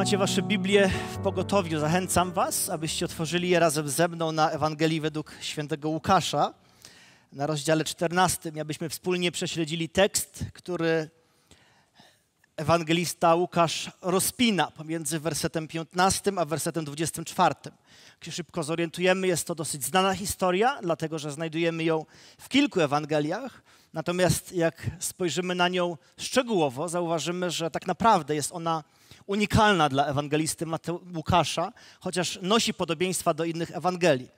macie wasze Biblię w pogotowiu, zachęcam was, abyście otworzyli je razem ze mną na Ewangelii według świętego Łukasza na rozdziale 14, abyśmy wspólnie prześledzili tekst, który ewangelista Łukasz rozpina pomiędzy wersetem 15 a wersetem 24. Jak się szybko zorientujemy, jest to dosyć znana historia, dlatego że znajdujemy ją w kilku Ewangeliach. Natomiast jak spojrzymy na nią szczegółowo, zauważymy, że tak naprawdę jest ona unikalna dla ewangelisty Łukasza, chociaż nosi podobieństwa do innych Ewangelii.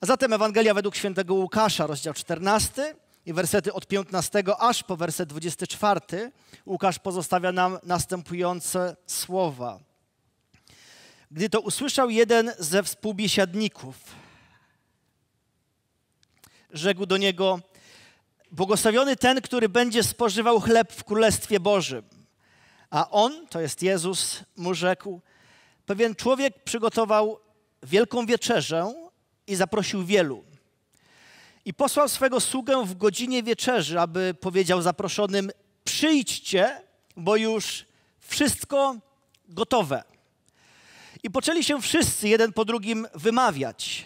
A zatem Ewangelia według świętego Łukasza, rozdział 14 i wersety od 15 aż po werset 24. Łukasz pozostawia nam następujące słowa. Gdy to usłyszał jeden ze współbiesiadników, rzekł do niego: Błogosławiony ten, który będzie spożywał chleb w Królestwie Bożym. A on, to jest Jezus, mu rzekł: Pewien człowiek przygotował wielką wieczerzę i zaprosił wielu. I posłał swego sługę w godzinie wieczerzy, aby powiedział zaproszonym: Przyjdźcie, bo już wszystko gotowe. I poczęli się wszyscy jeden po drugim wymawiać.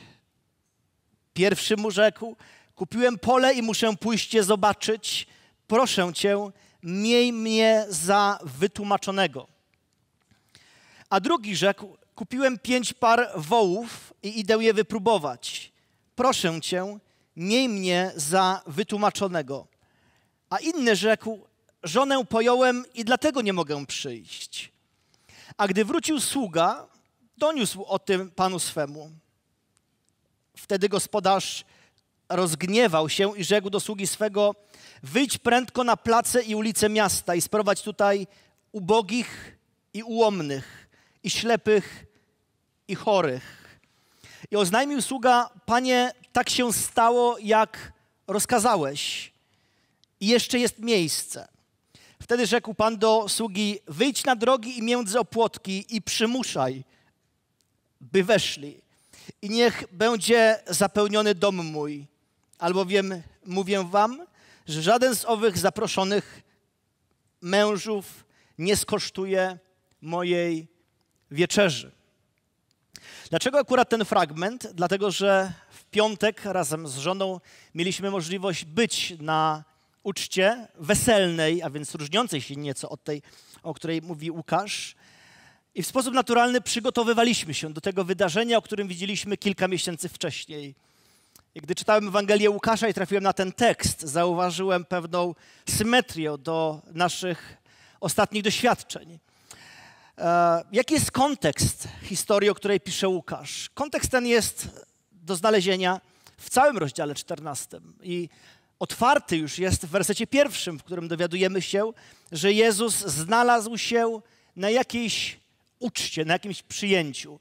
Pierwszy mu rzekł: Kupiłem pole i muszę pójść je zobaczyć. Proszę cię, miej mnie za wytłumaczonego. A drugi rzekł: Kupiłem pięć par wołów i idę je wypróbować. Proszę cię, miej mnie za wytłumaczonego. A inny rzekł: Żonę pojąłem i dlatego nie mogę przyjść. A gdy wrócił sługa, doniósł o tym panu swemu. Wtedy gospodarz rozgniewał się i rzekł do sługi swego: Wyjdź prędko na place i ulice miasta i sprowadź tutaj ubogich i ułomnych, i ślepych, i chorych. I oznajmił sługa: Panie, tak się stało, jak rozkazałeś, i jeszcze jest miejsce. Wtedy rzekł pan do sługi: Wyjdź na drogi i między opłotki i przymuszaj, by weszli. I niech będzie zapełniony dom mój. Albowiem mówię wam, że żaden z owych zaproszonych mężów nie skosztuje mojej wieczerzy. Dlaczego akurat ten fragment? Dlatego, że w piątek razem z żoną mieliśmy możliwość być na uczcie weselnej, a więc różniącej się nieco od tej, o której mówi Łukasz. I w sposób naturalny przygotowywaliśmy się do tego wydarzenia, o którym widzieliśmy kilka miesięcy wcześniej. I gdy czytałem Ewangelię Łukasza i trafiłem na ten tekst, zauważyłem pewną symetrię do naszych ostatnich doświadczeń. E, jaki jest kontekst historii, o której pisze Łukasz? Kontekst ten jest do znalezienia w całym rozdziale 14 i otwarty już jest w wersecie pierwszym, w którym dowiadujemy się, że Jezus znalazł się na jakiejś uczcie, na jakimś przyjęciu.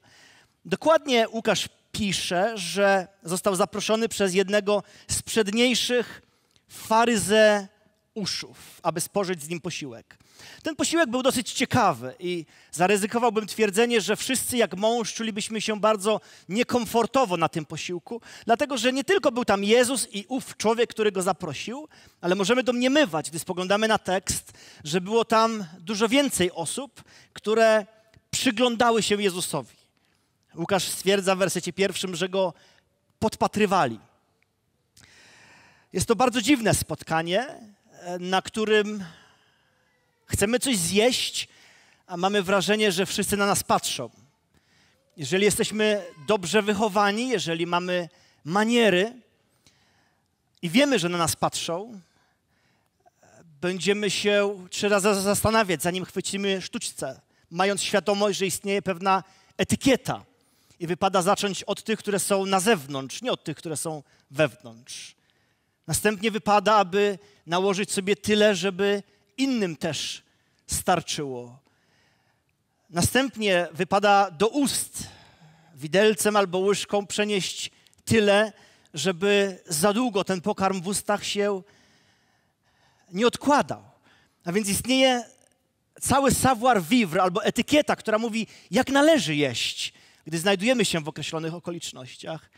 Dokładnie Łukasz pisze, że został zaproszony przez jednego z przedniejszych faryzeuszów, aby spożyć z nim posiłek. Ten posiłek był dosyć ciekawy i zaryzykowałbym twierdzenie, że wszyscy jak mąż czulibyśmy się bardzo niekomfortowo na tym posiłku, dlatego że nie tylko był tam Jezus i ów człowiek, który go zaprosił, ale możemy domniemywać, gdy spoglądamy na tekst, że było tam dużo więcej osób, które przyglądały się Jezusowi. Łukasz stwierdza w wersecie pierwszym, że go podpatrywali. Jest to bardzo dziwne spotkanie, na którym chcemy coś zjeść, a mamy wrażenie, że wszyscy na nas patrzą. Jeżeli jesteśmy dobrze wychowani, jeżeli mamy maniery i wiemy, że na nas patrzą, będziemy się trzy razy zastanawiać, zanim chwycimy sztuczce, mając świadomość, że istnieje pewna etykieta i wypada zacząć od tych, które są na zewnątrz, nie od tych, które są wewnątrz. Następnie wypada, aby nałożyć sobie tyle, żeby innym też starczyło. Następnie wypada do ust widelcem albo łyżką przenieść tyle, żeby za długo ten pokarm w ustach się nie odkładał. A więc istnieje cały savoir vivre albo etykieta, która mówi, jak należy jeść, gdy znajdujemy się w określonych okolicznościach.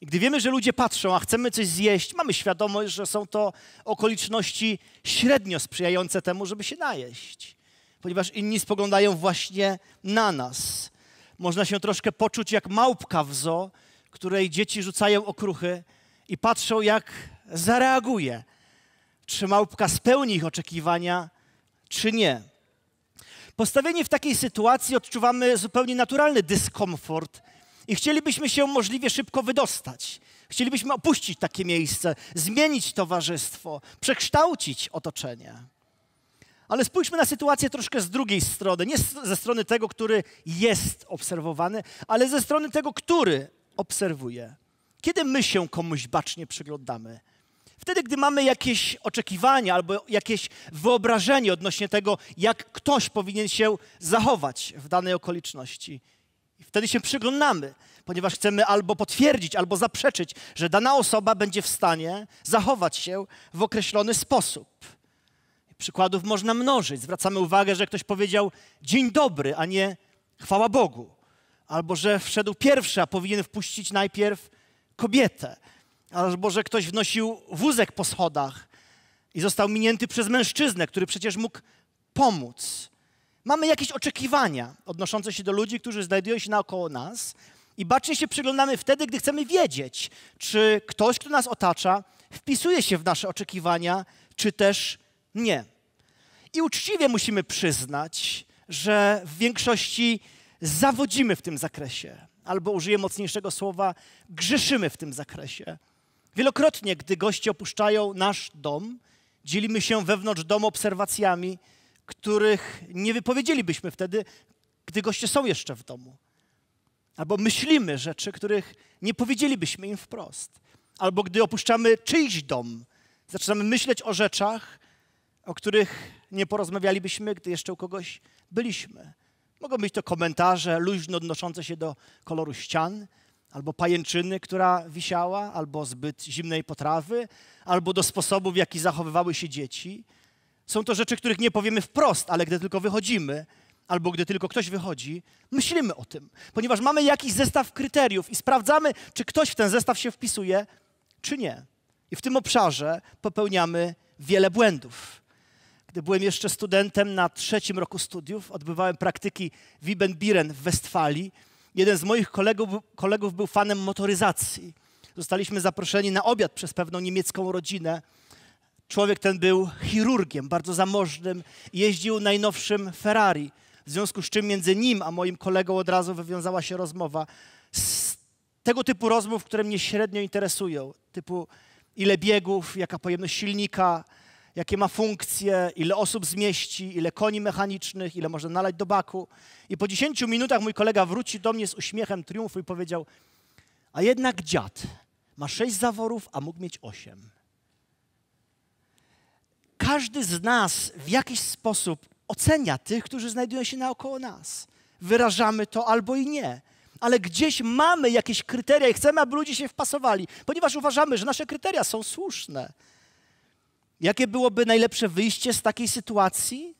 I gdy wiemy, że ludzie patrzą, a chcemy coś zjeść, mamy świadomość, że są to okoliczności średnio sprzyjające temu, żeby się najeść. ponieważ inni spoglądają właśnie na nas. Można się troszkę poczuć jak małpka w zoo, której dzieci rzucają okruchy i patrzą, jak zareaguje. Czy małpka spełni ich oczekiwania, czy nie. Postawieni w takiej sytuacji odczuwamy zupełnie naturalny dyskomfort i chcielibyśmy się możliwie szybko wydostać. Chcielibyśmy opuścić takie miejsce, zmienić towarzystwo, przekształcić otoczenie. Ale spójrzmy na sytuację troszkę z drugiej strony. Nie ze strony tego, który jest obserwowany, ale ze strony tego, który obserwuje. Kiedy my się komuś bacznie przyglądamy? Wtedy, gdy mamy jakieś oczekiwania albo jakieś wyobrażenie odnośnie tego, jak ktoś powinien się zachować w danej okoliczności. Wtedy się przyglądamy, ponieważ chcemy albo potwierdzić, albo zaprzeczyć, że dana osoba będzie w stanie zachować się w określony sposób. Przykładów można mnożyć. Zwracamy uwagę, że ktoś powiedział dzień dobry, a nie chwała Bogu. Albo że wszedł pierwszy, a powinien wpuścić najpierw kobietę. Albo że ktoś wnosił wózek po schodach i został minięty przez mężczyznę, który przecież mógł pomóc. Mamy jakieś oczekiwania odnoszące się do ludzi, którzy znajdują się naokoło nas i bacznie się przyglądamy wtedy, gdy chcemy wiedzieć, czy ktoś, kto nas otacza, wpisuje się w nasze oczekiwania, czy też nie. I uczciwie musimy przyznać, że w większości zawodzimy w tym zakresie, albo użyję mocniejszego słowa, grzeszymy w tym zakresie. Wielokrotnie, gdy goście opuszczają nasz dom, dzielimy się wewnątrz domu obserwacjami, których nie wypowiedzielibyśmy wtedy, gdy goście są jeszcze w domu. Albo myślimy rzeczy, których nie powiedzielibyśmy im wprost. Albo gdy opuszczamy czyjś dom, zaczynamy myśleć o rzeczach, o których nie porozmawialibyśmy, gdy jeszcze u kogoś byliśmy. Mogą być to komentarze luźno odnoszące się do koloru ścian, albo pajęczyny, która wisiała, albo zbyt zimnej potrawy, albo do sposobu, w jaki zachowywały się dzieci. Są to rzeczy, których nie powiemy wprost, ale gdy tylko wychodzimy, albo gdy tylko ktoś wychodzi, myślimy o tym, ponieważ mamy jakiś zestaw kryteriów i sprawdzamy, czy ktoś w ten zestaw się wpisuje, czy nie. I w tym obszarze popełniamy wiele błędów. Gdy byłem jeszcze studentem na trzecim roku studiów, odbywałem praktyki w w Westfalii. Jeden z moich kolegów, kolegów był fanem motoryzacji. Zostaliśmy zaproszeni na obiad przez pewną niemiecką rodzinę. Człowiek ten był chirurgiem, bardzo zamożnym jeździł najnowszym Ferrari. W związku z czym między nim a moim kolegą od razu wywiązała się rozmowa z tego typu rozmów, które mnie średnio interesują. Typu ile biegów, jaka pojemność silnika, jakie ma funkcje, ile osób zmieści, ile koni mechanicznych, ile można nalać do baku. I po 10 minutach mój kolega wróci do mnie z uśmiechem triumfu i powiedział, a jednak dziad ma sześć zaworów, a mógł mieć osiem. Każdy z nas w jakiś sposób ocenia tych, którzy znajdują się naokoło nas. Wyrażamy to albo i nie. Ale gdzieś mamy jakieś kryteria i chcemy, aby ludzie się wpasowali, ponieważ uważamy, że nasze kryteria są słuszne. Jakie byłoby najlepsze wyjście z takiej sytuacji,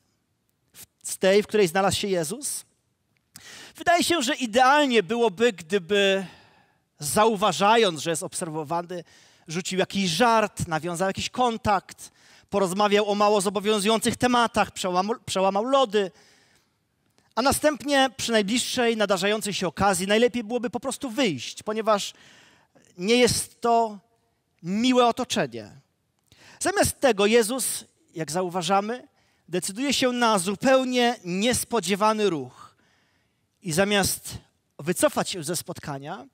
z tej, w której znalazł się Jezus? Wydaje się, że idealnie byłoby, gdyby zauważając, że jest obserwowany, rzucił jakiś żart, nawiązał jakiś kontakt, porozmawiał o mało zobowiązujących tematach, przełamał, przełamał lody, a następnie przy najbliższej nadarzającej się okazji najlepiej byłoby po prostu wyjść, ponieważ nie jest to miłe otoczenie. Zamiast tego Jezus, jak zauważamy, decyduje się na zupełnie niespodziewany ruch. I zamiast wycofać się ze spotkania,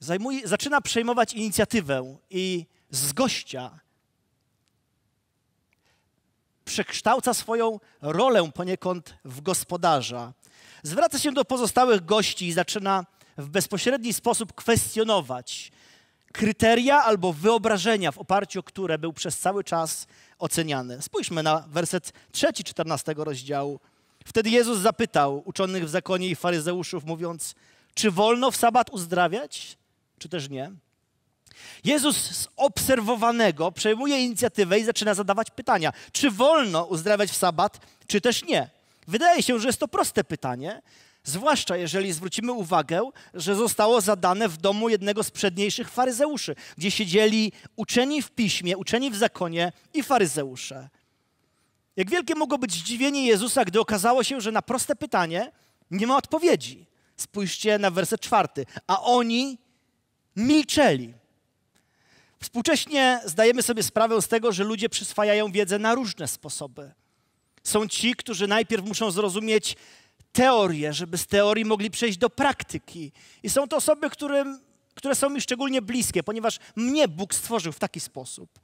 zajmuje, zaczyna przejmować inicjatywę i z gościa przekształca swoją rolę poniekąd w gospodarza. Zwraca się do pozostałych gości i zaczyna w bezpośredni sposób kwestionować kryteria albo wyobrażenia, w oparciu o które był przez cały czas oceniany. Spójrzmy na werset trzeci 14 rozdziału. Wtedy Jezus zapytał uczonych w zakonie i faryzeuszów, mówiąc, czy wolno w sabat uzdrawiać, czy też nie? Jezus z obserwowanego przejmuje inicjatywę i zaczyna zadawać pytania, czy wolno uzdrawiać w sabat, czy też nie. Wydaje się, że jest to proste pytanie, Zwłaszcza jeżeli zwrócimy uwagę, że zostało zadane w domu jednego z przedniejszych faryzeuszy, gdzie siedzieli uczeni w piśmie, uczeni w zakonie i faryzeusze. Jak wielkie mogło być zdziwienie Jezusa, gdy okazało się, że na proste pytanie nie ma odpowiedzi. Spójrzcie na werset czwarty. A oni milczeli. Współcześnie zdajemy sobie sprawę z tego, że ludzie przyswajają wiedzę na różne sposoby. Są ci, którzy najpierw muszą zrozumieć teorię, żeby z teorii mogli przejść do praktyki. I są to osoby, którym, które są mi szczególnie bliskie, ponieważ mnie Bóg stworzył w taki sposób.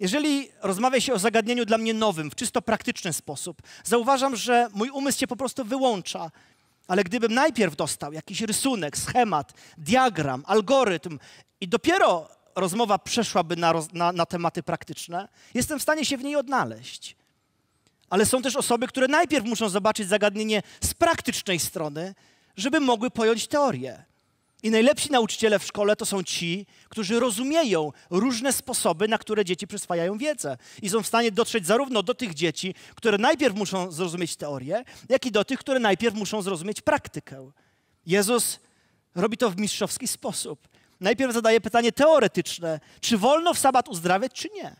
Jeżeli rozmawia się o zagadnieniu dla mnie nowym, w czysto praktyczny sposób, zauważam, że mój umysł się po prostu wyłącza. Ale gdybym najpierw dostał jakiś rysunek, schemat, diagram, algorytm i dopiero rozmowa przeszłaby na, na, na tematy praktyczne, jestem w stanie się w niej odnaleźć. Ale są też osoby, które najpierw muszą zobaczyć zagadnienie z praktycznej strony, żeby mogły pojąć teorię. I najlepsi nauczyciele w szkole to są ci, którzy rozumieją różne sposoby, na które dzieci przyswajają wiedzę. I są w stanie dotrzeć zarówno do tych dzieci, które najpierw muszą zrozumieć teorię, jak i do tych, które najpierw muszą zrozumieć praktykę. Jezus robi to w mistrzowski sposób. Najpierw zadaje pytanie teoretyczne: czy wolno w sabat uzdrawiać, czy nie?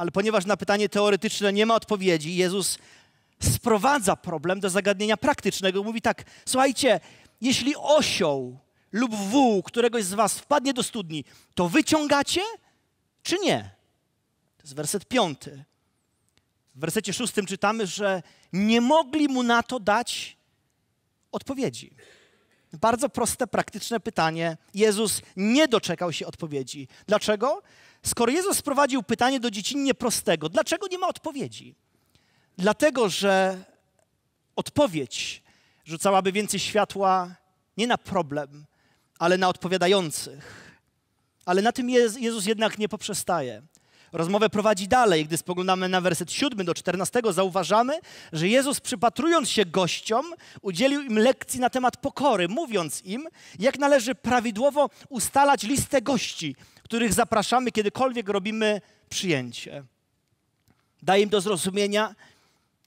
Ale ponieważ na pytanie teoretyczne nie ma odpowiedzi, Jezus sprowadza problem do zagadnienia praktycznego. Mówi tak: Słuchajcie, jeśli osioł lub wół któregoś z was wpadnie do studni, to wyciągacie, czy nie? To jest werset piąty. W wersecie szóstym czytamy, że nie mogli mu na to dać odpowiedzi. Bardzo proste, praktyczne pytanie. Jezus nie doczekał się odpowiedzi. Dlaczego? Skoro Jezus sprowadził pytanie do dziecinnie prostego, dlaczego nie ma odpowiedzi? Dlatego, że odpowiedź rzucałaby więcej światła nie na problem, ale na odpowiadających. Ale na tym Jezus jednak nie poprzestaje. Rozmowę prowadzi dalej. Gdy spoglądamy na werset 7 do 14, zauważamy, że Jezus przypatrując się gościom, udzielił im lekcji na temat pokory, mówiąc im, jak należy prawidłowo ustalać listę gości, których zapraszamy, kiedykolwiek robimy przyjęcie. Daje im do zrozumienia,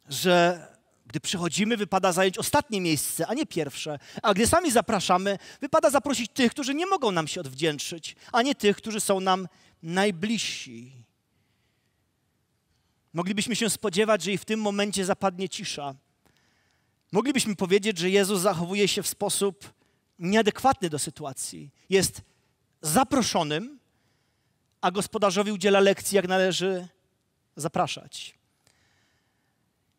że gdy przychodzimy, wypada zająć ostatnie miejsce, a nie pierwsze. A gdy sami zapraszamy, wypada zaprosić tych, którzy nie mogą nam się odwdzięczyć, a nie tych, którzy są nam najbliżsi. Moglibyśmy się spodziewać, że i w tym momencie zapadnie cisza. Moglibyśmy powiedzieć, że Jezus zachowuje się w sposób nieadekwatny do sytuacji. Jest zaproszonym, a gospodarzowi udziela lekcji, jak należy zapraszać.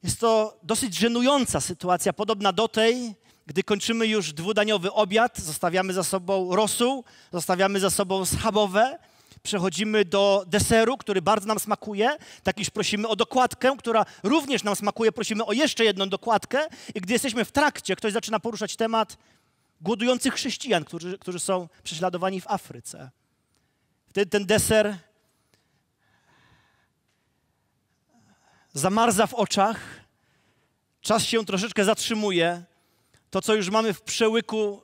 Jest to dosyć żenująca sytuacja, podobna do tej, gdy kończymy już dwudaniowy obiad, zostawiamy za sobą rosół, zostawiamy za sobą schabowe, przechodzimy do deseru, który bardzo nam smakuje, tak iż prosimy o dokładkę, która również nam smakuje, prosimy o jeszcze jedną dokładkę i gdy jesteśmy w trakcie, ktoś zaczyna poruszać temat głodujących chrześcijan, którzy, którzy są prześladowani w Afryce. Wtedy ten deser zamarza w oczach, czas się troszeczkę zatrzymuje, to co już mamy w przełyku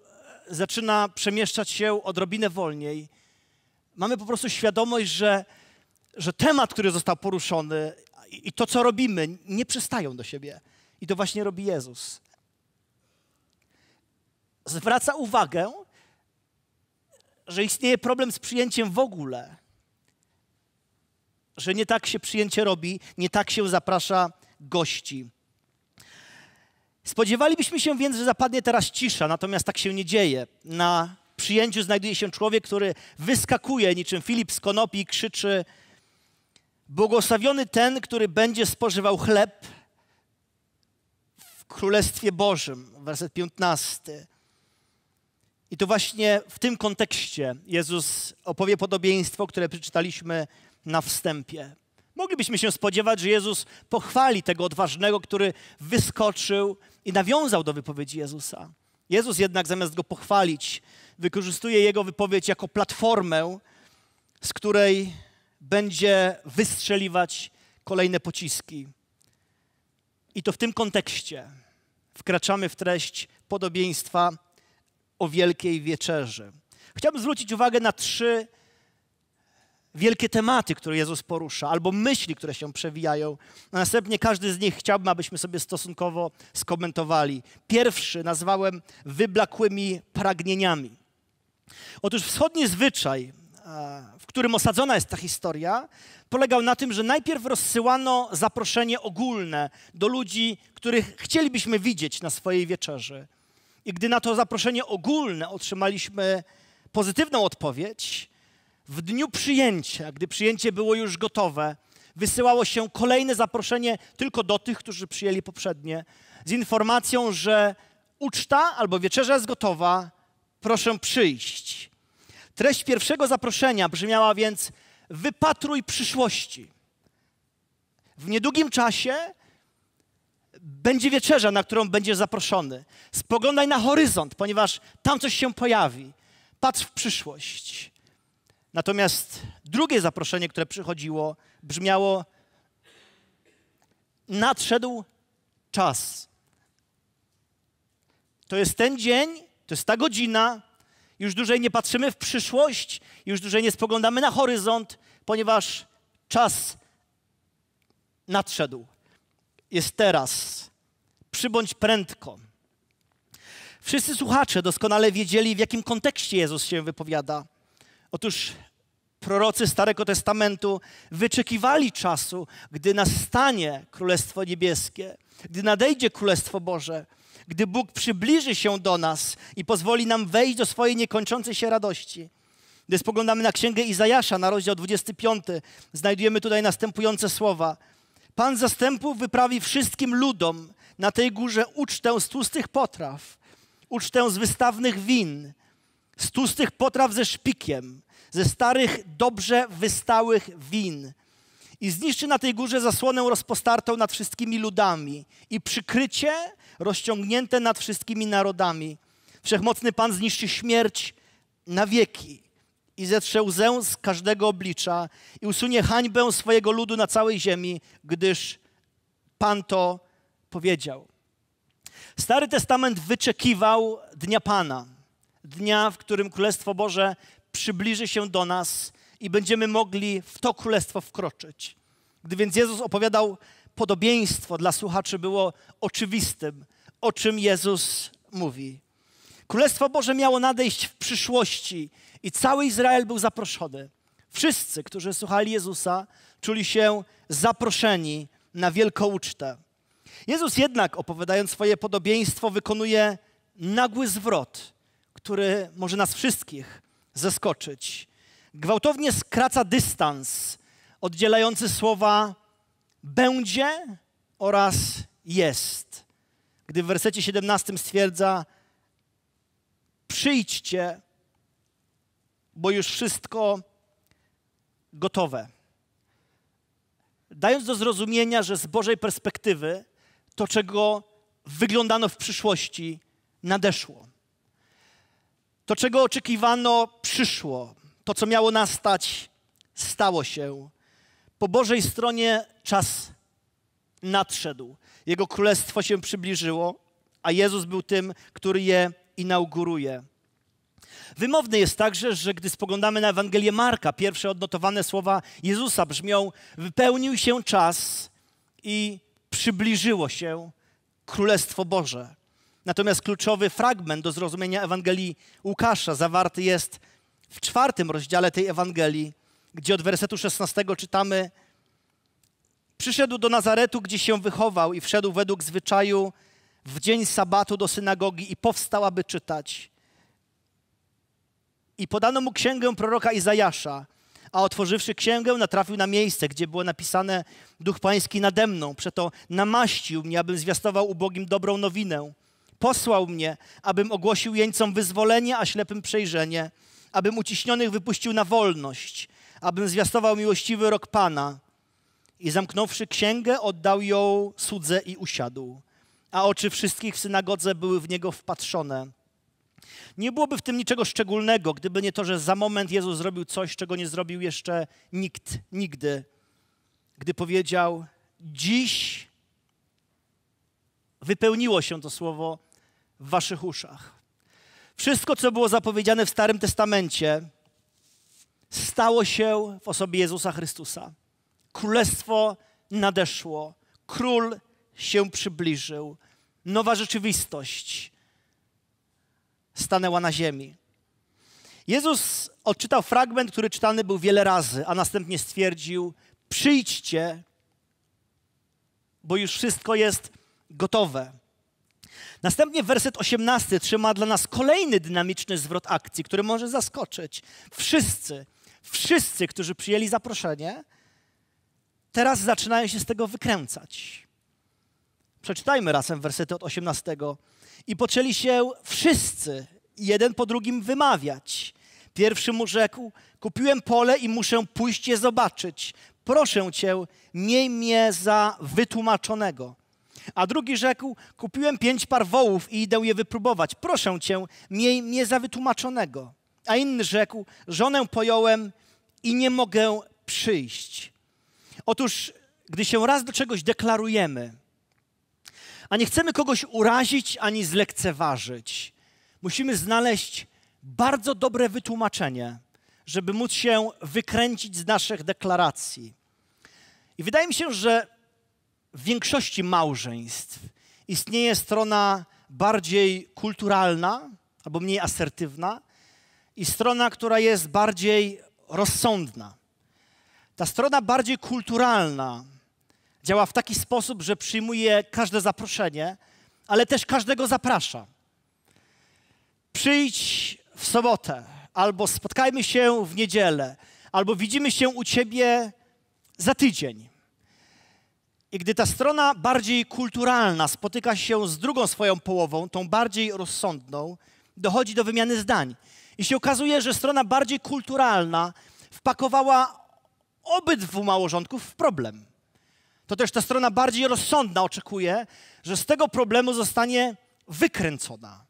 zaczyna przemieszczać się odrobinę wolniej. Mamy po prostu świadomość, że, że temat, który został poruszony i to, co robimy, nie przystają do siebie. I to właśnie robi Jezus. Zwraca uwagę, że istnieje problem z przyjęciem w ogóle że nie tak się przyjęcie robi, nie tak się zaprasza gości. Spodziewalibyśmy się więc, że zapadnie teraz cisza, natomiast tak się nie dzieje. Na przyjęciu znajduje się człowiek, który wyskakuje niczym Filip z konopi i krzyczy: Błogosławiony ten, który będzie spożywał chleb w Królestwie Bożym. Werset 15. I to właśnie w tym kontekście Jezus opowie podobieństwo, które przeczytaliśmy na wstępie. Moglibyśmy się spodziewać, że Jezus pochwali tego odważnego, który wyskoczył i nawiązał do wypowiedzi Jezusa. Jezus jednak zamiast go pochwalić, wykorzystuje jego wypowiedź jako platformę, z której będzie wystrzeliwać kolejne pociski. I to w tym kontekście wkraczamy w treść podobieństwa o Wielkiej Wieczerzy. Chciałbym zwrócić uwagę na trzy wielkie tematy, które Jezus porusza, albo myśli, które się przewijają. A następnie każdy z nich chciałbym, abyśmy sobie stosunkowo skomentowali. Pierwszy nazwałem wyblakłymi pragnieniami. Otóż wschodni zwyczaj w którym osadzona jest ta historia, polegał na tym, że najpierw rozsyłano zaproszenie ogólne do ludzi, których chcielibyśmy widzieć na swojej wieczerzy. I gdy na to zaproszenie ogólne otrzymaliśmy pozytywną odpowiedź, w dniu przyjęcia, gdy przyjęcie było już gotowe, wysyłało się kolejne zaproszenie tylko do tych, którzy przyjęli poprzednie, z informacją, że uczta albo wieczerza jest gotowa, proszę przyjść. Treść pierwszego zaproszenia brzmiała więc: wypatruj przyszłości. W niedługim czasie będzie wieczerza, na którą będziesz zaproszony. Spoglądaj na horyzont, ponieważ tam coś się pojawi. Patrz w przyszłość. Natomiast drugie zaproszenie, które przychodziło, brzmiało: Nadszedł czas. To jest ten dzień, to jest ta godzina. Już dłużej nie patrzymy w przyszłość, już dłużej nie spoglądamy na horyzont, ponieważ czas nadszedł. Jest teraz. Przybądź prędko. Wszyscy słuchacze doskonale wiedzieli, w jakim kontekście Jezus się wypowiada. Otóż prorocy Starego Testamentu wyczekiwali czasu, gdy nastanie Królestwo Niebieskie, gdy nadejdzie Królestwo Boże, gdy Bóg przybliży się do nas i pozwoli nam wejść do swojej niekończącej się radości. Gdy spoglądamy na Księgę Izajasza, na rozdział 25, znajdujemy tutaj następujące słowa. Pan zastępów wyprawi wszystkim ludom na tej górze ucztę z tłustych potraw, ucztę z wystawnych win, z tłustych potraw ze szpikiem, ze starych, dobrze wystałych win. I zniszczy na tej górze zasłonę rozpostartą nad wszystkimi ludami i przykrycie rozciągnięte nad wszystkimi narodami. Wszechmocny Pan zniszczy śmierć na wieki i zetrze łzę z każdego oblicza i usunie hańbę swojego ludu na całej ziemi, gdyż Pan to powiedział. Stary Testament wyczekiwał Dnia Pana, dnia, w którym Królestwo Boże przybliży się do nas i będziemy mogli w to królestwo wkroczyć. Gdy więc Jezus opowiadał podobieństwo dla słuchaczy, było oczywistym, o czym Jezus mówi. Królestwo Boże miało nadejść w przyszłości i cały Izrael był zaproszony. Wszyscy, którzy słuchali Jezusa, czuli się zaproszeni na wielką ucztę. Jezus jednak, opowiadając swoje podobieństwo, wykonuje nagły zwrot, który może nas wszystkich zaskoczyć. Gwałtownie skraca dystans oddzielający słowa będzie oraz jest. Gdy w wersecie 17 stwierdza: Przyjdźcie, bo już wszystko gotowe. Dając do zrozumienia, że z Bożej perspektywy to, czego wyglądano w przyszłości, nadeszło. To, czego oczekiwano, przyszło. To, co miało nastać, stało się. Po Bożej stronie czas nadszedł. Jego królestwo się przybliżyło, a Jezus był tym, który je inauguruje. Wymowne jest także, że gdy spoglądamy na Ewangelię Marka, pierwsze odnotowane słowa Jezusa brzmią: Wypełnił się czas i przybliżyło się Królestwo Boże. Natomiast kluczowy fragment do zrozumienia Ewangelii Łukasza zawarty jest w czwartym rozdziale tej Ewangelii, gdzie od wersetu 16 czytamy: Przyszedł do Nazaretu, gdzie się wychował, i wszedł według zwyczaju w dzień sabatu do synagogi i powstał, aby czytać. I podano mu księgę proroka Izajasza, a otworzywszy księgę, natrafił na miejsce, gdzie było napisane: Duch Pański nade mną, przeto namaścił mnie, abym zwiastował ubogim dobrą nowinę. Posłał mnie, abym ogłosił jeńcom wyzwolenie, a ślepym przejrzenie, abym uciśnionych wypuścił na wolność, abym zwiastował miłościwy rok Pana. I zamknąwszy księgę, oddał ją słudze i usiadł. A oczy wszystkich w synagodze były w niego wpatrzone. Nie byłoby w tym niczego szczególnego, gdyby nie to, że za moment Jezus zrobił coś, czego nie zrobił jeszcze nikt nigdy. Gdy powiedział: Dziś wypełniło się to słowo w waszych uszach. Wszystko, co było zapowiedziane w Starym Testamencie, stało się w osobie Jezusa Chrystusa. Królestwo nadeszło, król się przybliżył, nowa rzeczywistość stanęła na ziemi. Jezus odczytał fragment, który czytany był wiele razy, a następnie stwierdził: Przyjdźcie, bo już wszystko jest gotowe. Następnie werset 18 trzyma dla nas kolejny dynamiczny zwrot akcji, który może zaskoczyć. Wszyscy, wszyscy, którzy przyjęli zaproszenie, teraz zaczynają się z tego wykręcać. Przeczytajmy razem wersety od 18. I poczęli się wszyscy, jeden po drugim, wymawiać. Pierwszy mu rzekł: Kupiłem pole i muszę pójść je zobaczyć. Proszę cię, miej mnie za wytłumaczonego. A drugi rzekł: Kupiłem pięć par wołów i idę je wypróbować. Proszę cię, miej mnie za wytłumaczonego. A inny rzekł: Żonę pojąłem i nie mogę przyjść. Otóż, gdy się raz do czegoś deklarujemy, a nie chcemy kogoś urazić ani zlekceważyć, musimy znaleźć bardzo dobre wytłumaczenie, żeby móc się wykręcić z naszych deklaracji. I wydaje mi się, że w większości małżeństw istnieje strona bardziej kulturalna albo mniej asertywna i strona, która jest bardziej rozsądna. Ta strona bardziej kulturalna działa w taki sposób, że przyjmuje każde zaproszenie, ale też każdego zaprasza. Przyjdź w sobotę, albo spotkajmy się w niedzielę, albo widzimy się u ciebie za tydzień. I gdy ta strona bardziej kulturalna spotyka się z drugą swoją połową, tą bardziej rozsądną, dochodzi do wymiany zdań. I się okazuje, że strona bardziej kulturalna wpakowała obydwu małżonków w problem. To też ta strona bardziej rozsądna oczekuje, że z tego problemu zostanie wykręcona.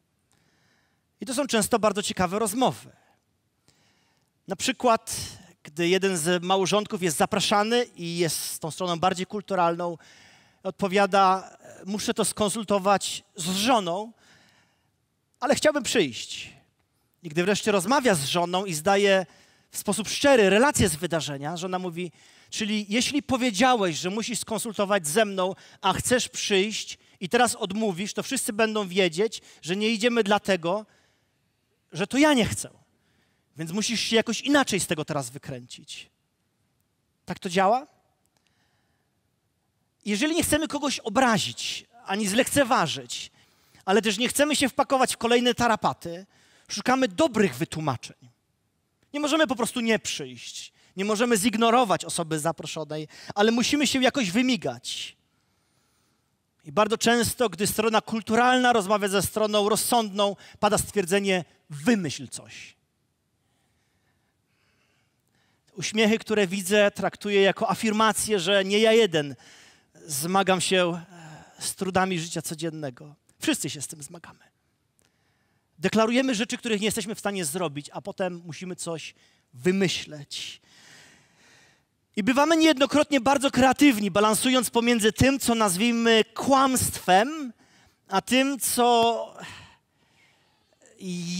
I to są często bardzo ciekawe rozmowy. Na przykład, gdy jeden z małżonków jest zapraszany i jest z tą stroną bardziej kulturalną, odpowiada: Muszę to skonsultować z żoną, ale chciałbym przyjść. I gdy wreszcie rozmawia z żoną i zdaje w sposób szczery relację z wydarzenia, żona mówi: Czyli jeśli powiedziałeś, że musisz skonsultować ze mną, a chcesz przyjść i teraz odmówisz, to wszyscy będą wiedzieć, że nie idziemy dlatego, że to ja nie chcę. Więc musisz się jakoś inaczej z tego teraz wykręcić. Tak to działa? Jeżeli nie chcemy kogoś obrazić, ani zlekceważyć, ale też nie chcemy się wpakować w kolejne tarapaty, szukamy dobrych wytłumaczeń. Nie możemy po prostu nie przyjść. Nie możemy zignorować osoby zaproszonej, ale musimy się jakoś wymigać. I bardzo często, gdy strona kulturalna rozmawia ze stroną rozsądną, pada stwierdzenie: wymyśl coś. Uśmiechy, które widzę, traktuję jako afirmację, że nie ja jeden zmagam się e, z trudami życia codziennego. Wszyscy się z tym zmagamy. Deklarujemy rzeczy, których nie jesteśmy w stanie zrobić, a potem musimy coś wymyśleć. I bywamy niejednokrotnie bardzo kreatywni, balansując pomiędzy tym, co nazwijmy kłamstwem, a tym, co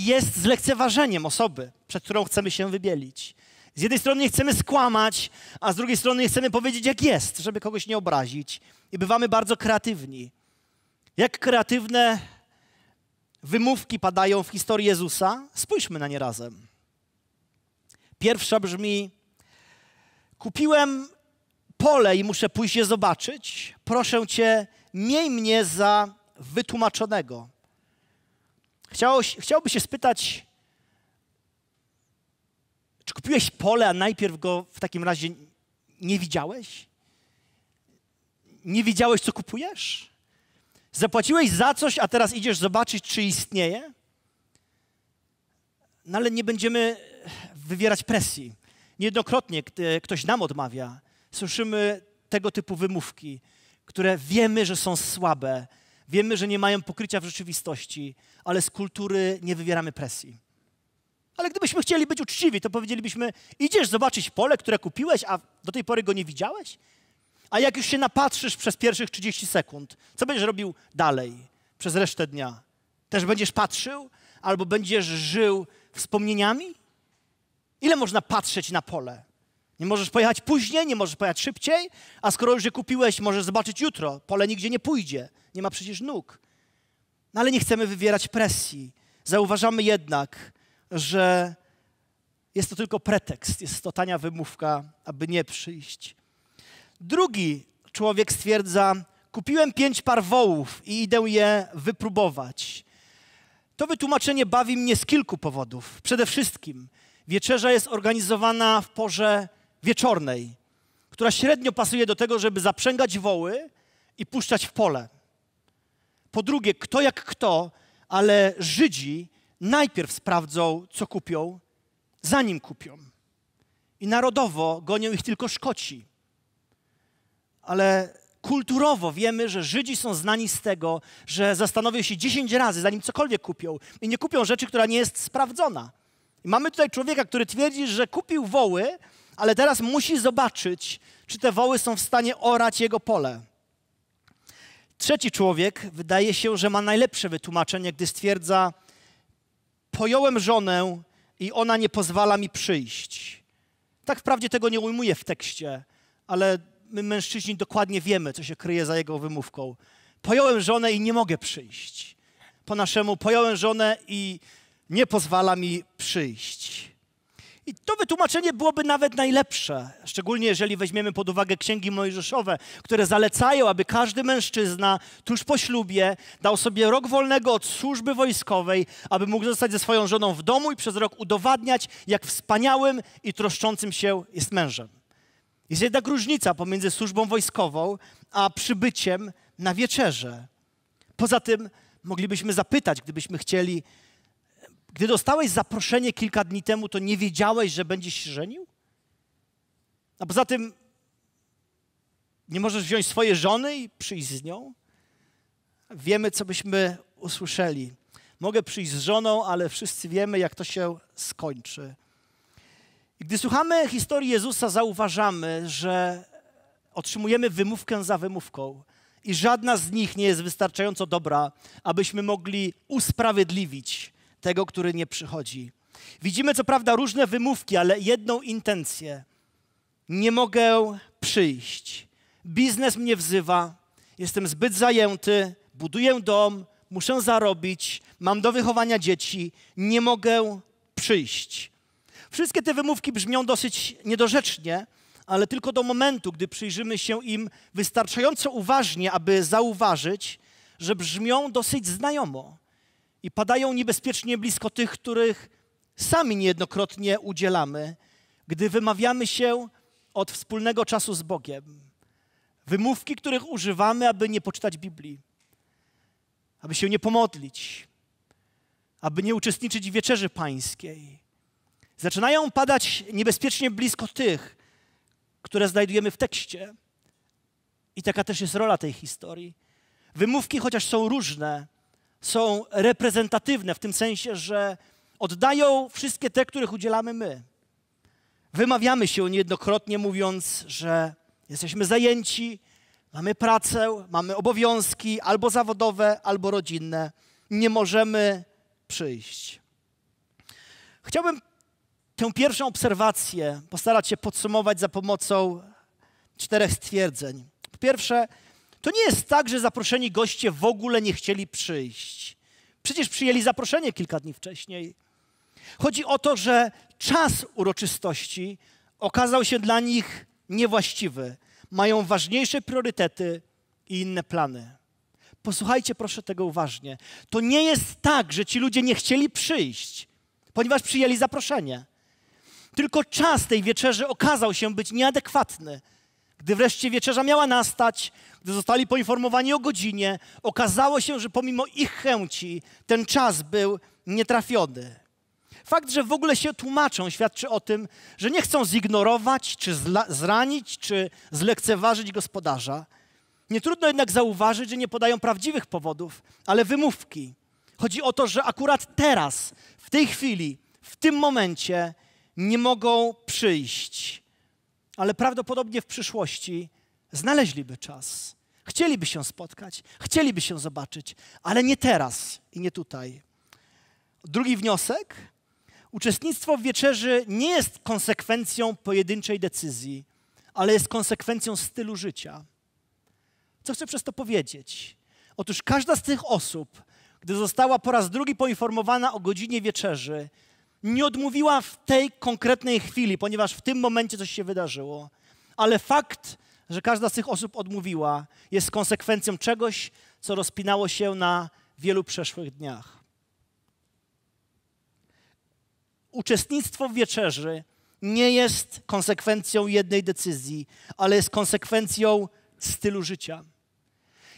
jest zlekceważeniem osoby, przed którą chcemy się wybielić. Z jednej strony nie chcemy skłamać, a z drugiej strony nie chcemy powiedzieć, jak jest, żeby kogoś nie obrazić. I bywamy bardzo kreatywni. Jak kreatywne wymówki padają w historii Jezusa? Spójrzmy na nie razem. Pierwsza brzmi: Kupiłem pole i muszę pójść je zobaczyć. Proszę cię, miej mnie za wytłumaczonego. Chciało, chciałoby się spytać, czy kupiłeś pole, a najpierw go w takim razie nie widziałeś? Nie widziałeś, co kupujesz? Zapłaciłeś za coś, a teraz idziesz zobaczyć, czy istnieje? No ale nie będziemy wywierać presji. Niejednokrotnie, gdy ktoś nam odmawia, słyszymy tego typu wymówki, które wiemy, że są słabe, wiemy, że nie mają pokrycia w rzeczywistości, ale z kultury nie wywieramy presji. Ale gdybyśmy chcieli być uczciwi, to powiedzielibyśmy: idziesz zobaczyć pole, które kupiłeś, a do tej pory go nie widziałeś? A jak już się napatrzysz przez pierwszych 30 sekund, co będziesz robił dalej, przez resztę dnia? Też będziesz patrzył albo będziesz żył wspomnieniami? Ile można patrzeć na pole? Nie możesz pojechać później, nie możesz pojechać szybciej, a skoro już je kupiłeś, możesz zobaczyć jutro. Pole nigdzie nie pójdzie. Nie ma przecież nóg. No ale nie chcemy wywierać presji. Zauważamy jednak, że Jest to tylko pretekst, jest to tania wymówka, aby nie przyjść. Drugi człowiek stwierdza: Kupiłem pięć par wołów i idę je wypróbować. To wytłumaczenie bawi mnie z kilku powodów. Przede wszystkim wieczerza jest organizowana w porze wieczornej, która średnio pasuje do tego, żeby zaprzęgać woły i puszczać w pole. Po drugie, kto jak kto, ale Żydzi najpierw sprawdzą, co kupią, zanim kupią. I narodowo gonią ich tylko Szkoci. Ale kulturowo wiemy, że Żydzi są znani z tego, że zastanowią się 10 razy, zanim cokolwiek kupią. I nie kupią rzeczy, która nie jest sprawdzona. I mamy tutaj człowieka, który twierdzi, że kupił woły, ale teraz musi zobaczyć, czy te woły są w stanie orać jego pole. Trzeci człowiek wydaje się, że ma najlepsze wytłumaczenie, gdy stwierdza: Pojąłem żonę i ona nie pozwala mi przyjść. Tak wprawdzie tego nie ujmuje w tekście, ale my mężczyźni dokładnie wiemy, co się kryje za jego wymówką. Pojąłem żonę i nie mogę przyjść. Po naszemu, pojąłem żonę i nie pozwala mi przyjść. I to wytłumaczenie byłoby nawet najlepsze, szczególnie jeżeli weźmiemy pod uwagę księgi mojżeszowe, które zalecają, aby każdy mężczyzna tuż po ślubie dał sobie rok wolnego od służby wojskowej, aby mógł zostać ze swoją żoną w domu i przez rok udowadniać, jak wspaniałym i troszczącym się jest mężem. Jest jednak różnica pomiędzy służbą wojskową a przybyciem na wieczerze. Poza tym moglibyśmy zapytać, gdybyśmy chcieli, gdy dostałeś zaproszenie kilka dni temu, to nie wiedziałeś, że będziesz się żenił? A poza tym nie możesz wziąć swojej żony i przyjść z nią? Wiemy, co byśmy usłyszeli. Mogę przyjść z żoną, ale wszyscy wiemy, jak to się skończy. I gdy słuchamy historii Jezusa, zauważamy, że otrzymujemy wymówkę za wymówką i żadna z nich nie jest wystarczająco dobra, abyśmy mogli usprawiedliwić tego, który nie przychodzi. Widzimy co prawda różne wymówki, ale jedną intencję. Nie mogę przyjść. Biznes mnie wzywa, jestem zbyt zajęty, buduję dom, muszę zarobić, mam do wychowania dzieci, nie mogę przyjść. Wszystkie te wymówki brzmią dosyć niedorzecznie, ale tylko do momentu, gdy przyjrzymy się im wystarczająco uważnie, aby zauważyć, że brzmią dosyć znajomo i padają niebezpiecznie blisko tych, których sami niejednokrotnie udzielamy, gdy wymawiamy się od wspólnego czasu z Bogiem. Wymówki, których używamy, aby nie poczytać Biblii, aby się nie pomodlić, aby nie uczestniczyć w wieczerzy pańskiej. Zaczynają padać niebezpiecznie blisko tych, które znajdujemy w tekście. I taka też jest rola tej historii. Wymówki, chociaż są różne, są reprezentatywne w tym sensie, że oddają wszystkie te, których udzielamy my. Wymawiamy się niejednokrotnie, mówiąc, że jesteśmy zajęci, mamy pracę, mamy obowiązki albo zawodowe, albo rodzinne. Nie możemy przyjść. Chciałbym tę pierwszą obserwację postarać się podsumować za pomocą czterech stwierdzeń. Po pierwsze, to nie jest tak, że zaproszeni goście w ogóle nie chcieli przyjść. Przecież przyjęli zaproszenie kilka dni wcześniej. Chodzi o to, że czas uroczystości okazał się dla nich niewłaściwy. Mają ważniejsze priorytety i inne plany. Posłuchajcie proszę tego uważnie. To nie jest tak, że ci ludzie nie chcieli przyjść, ponieważ przyjęli zaproszenie. Tylko czas tej wieczerzy okazał się być nieadekwatny. Gdy wreszcie wieczerza miała nastać, gdy zostali poinformowani o godzinie, okazało się, że pomimo ich chęci ten czas był nietrafiony. Fakt, że w ogóle się tłumaczą, świadczy o tym, że nie chcą zignorować, czy zranić, czy zlekceważyć gospodarza. Nie trudno jednak zauważyć, że nie podają prawdziwych powodów, ale wymówki. Chodzi o to, że akurat teraz, w tej chwili, w tym momencie nie mogą przyjść, ale prawdopodobnie w przyszłości znaleźliby czas. Chcieliby się spotkać, chcieliby się zobaczyć, ale nie teraz i nie tutaj. Drugi wniosek. Uczestnictwo w wieczerzy nie jest konsekwencją pojedynczej decyzji, ale jest konsekwencją stylu życia. Co chcę przez to powiedzieć? Otóż każda z tych osób, gdy została po raz drugi poinformowana o godzinie wieczerzy, Nie odmówiła w tej konkretnej chwili, ponieważ w tym momencie coś się wydarzyło. Ale fakt, że każda z tych osób odmówiła, jest konsekwencją czegoś, co rozpinało się na wielu przeszłych dniach. Uczestnictwo w wieczerzy nie jest konsekwencją jednej decyzji, ale jest konsekwencją stylu życia.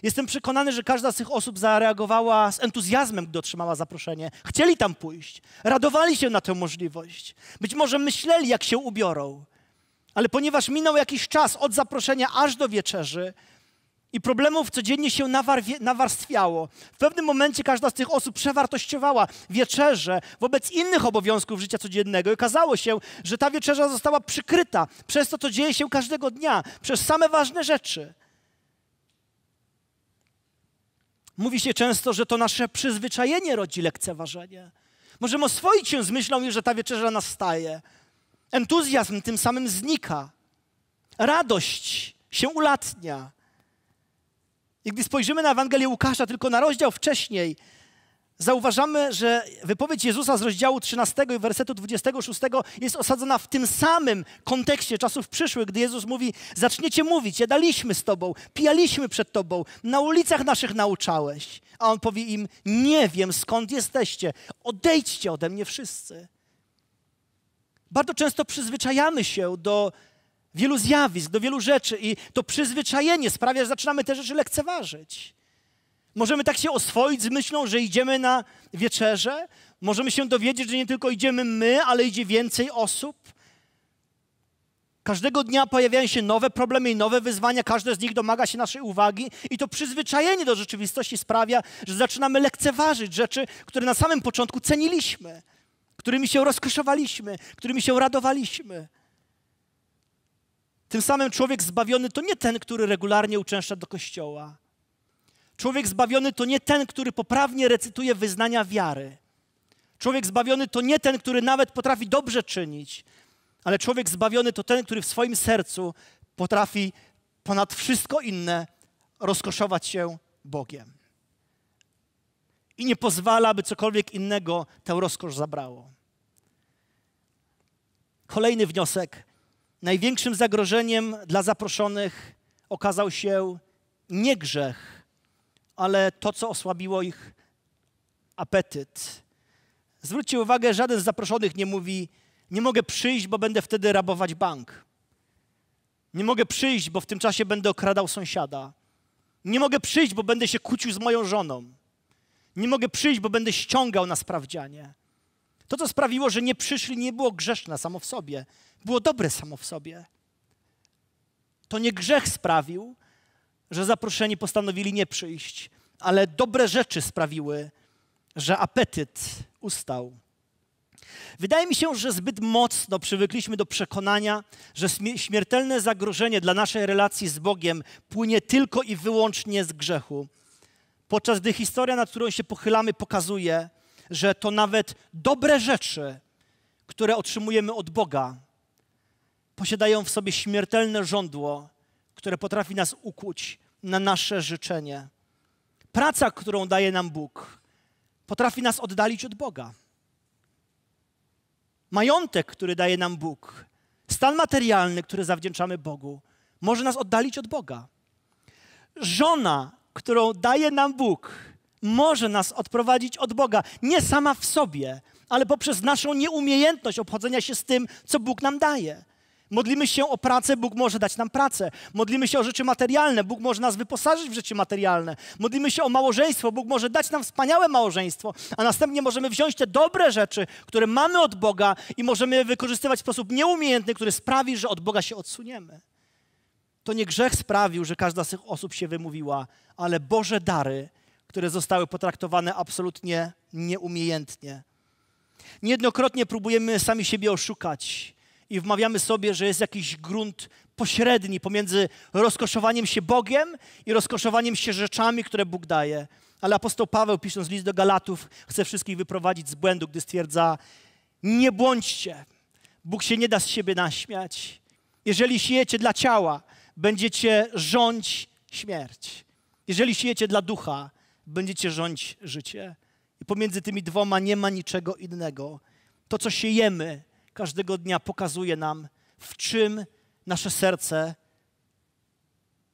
Jestem przekonany, że każda z tych osób zareagowała z entuzjazmem, gdy otrzymała zaproszenie. Chcieli tam pójść, radowali się na tę możliwość. Być może myśleli, jak się ubiorą. Ale ponieważ minął jakiś czas od zaproszenia aż do wieczerzy i problemów codziennie się nawarstwiało, w pewnym momencie każda z tych osób przewartościowała wieczerze wobec innych obowiązków życia codziennego i okazało się, że ta wieczerza została przykryta przez to, co dzieje się każdego dnia, przez same ważne rzeczy. Mówi się często, że to nasze przyzwyczajenie rodzi lekceważenie. Możemy oswoić się z myślą, że ta wieczerza nastaje. Entuzjazm tym samym znika. Radość się ulatnia. I gdy spojrzymy na Ewangelię Łukasza, tylko na rozdział wcześniej, zauważamy, że wypowiedź Jezusa z rozdziału 13 i wersetu 26 jest osadzona w tym samym kontekście czasów przyszłych, gdy Jezus mówi: Zaczniecie mówić, jadaliśmy z Tobą, pijaliśmy przed Tobą, na ulicach naszych nauczałeś. A on powie im: Nie wiem skąd jesteście, odejdźcie ode mnie wszyscy. Bardzo często przyzwyczajamy się do wielu zjawisk, do wielu rzeczy i to przyzwyczajenie sprawia, że zaczynamy te rzeczy lekceważyć. Możemy tak się oswoić z myślą, że idziemy na wieczerze. Możemy się dowiedzieć, że nie tylko idziemy my, ale idzie więcej osób. Każdego dnia pojawiają się nowe problemy i nowe wyzwania, każde z nich domaga się naszej uwagi, i to przyzwyczajenie do rzeczywistości sprawia, że zaczynamy lekceważyć rzeczy, które na samym początku ceniliśmy, którymi się rozkoszowaliśmy, którymi się radowaliśmy. Tym samym człowiek zbawiony to nie ten, który regularnie uczęszcza do kościoła. Człowiek zbawiony to nie ten, który poprawnie recytuje wyznania wiary. Człowiek zbawiony to nie ten, który nawet potrafi dobrze czynić, ale człowiek zbawiony to ten, który w swoim sercu potrafi ponad wszystko inne rozkoszować się Bogiem. I nie pozwala, aby cokolwiek innego tę rozkosz zabrało. Kolejny wniosek. Największym zagrożeniem dla zaproszonych okazał się nie grzech, ale to, co osłabiło ich apetyt. Zwróćcie uwagę, żaden z zaproszonych nie mówi: Nie mogę przyjść, bo będę wtedy rabować bank. Nie mogę przyjść, bo w tym czasie będę okradał sąsiada. Nie mogę przyjść, bo będę się kłócił z moją żoną. Nie mogę przyjść, bo będę ściągał na sprawdzianie. To, co sprawiło, że nie przyszli, nie było grzeszne samo w sobie. Było dobre samo w sobie. To nie grzech sprawił, że zaproszeni postanowili nie przyjść, ale dobre rzeczy sprawiły, że apetyt ustał. Wydaje mi się, że zbyt mocno przywykliśmy do przekonania, że śmiertelne zagrożenie dla naszej relacji z Bogiem płynie tylko i wyłącznie z grzechu. Podczas gdy historia, nad którą się pochylamy, pokazuje, że to nawet dobre rzeczy, które otrzymujemy od Boga, posiadają w sobie śmiertelne żądło, które potrafi nas ukłuć na nasze życzenie. Praca, którą daje nam Bóg, potrafi nas oddalić od Boga. Majątek, który daje nam Bóg, stan materialny, który zawdzięczamy Bogu, może nas oddalić od Boga. Żona, którą daje nam Bóg, może nas odprowadzić od Boga. Nie sama w sobie, ale poprzez naszą nieumiejętność obchodzenia się z tym, co Bóg nam daje. Modlimy się o pracę, Bóg może dać nam pracę. Modlimy się o rzeczy materialne, Bóg może nas wyposażyć w rzeczy materialne. Modlimy się o małżeństwo, Bóg może dać nam wspaniałe małżeństwo, a następnie możemy wziąć te dobre rzeczy, które mamy od Boga i możemy wykorzystywać w sposób nieumiejętny, który sprawi, że od Boga się odsuniemy. To nie grzech sprawił, że każda z tych osób się wymówiła, ale Boże dary, które zostały potraktowane absolutnie nieumiejętnie. Niejednokrotnie próbujemy sami siebie oszukać i wmawiamy sobie, że jest jakiś grunt pośredni pomiędzy rozkoszowaniem się Bogiem i rozkoszowaniem się rzeczami, które Bóg daje. Ale apostoł Paweł, pisząc list do Galatów, chce wszystkich wyprowadzić z błędu, gdy stwierdza: Nie błądźcie, Bóg się nie da z siebie naśmiać. Jeżeli siejecie dla ciała, będziecie rządź śmierć. Jeżeli siejecie dla ducha, będziecie rządź życie. I pomiędzy tymi dwoma nie ma niczego innego. To, co siejemy każdego dnia, pokazuje nam, w czym nasze serce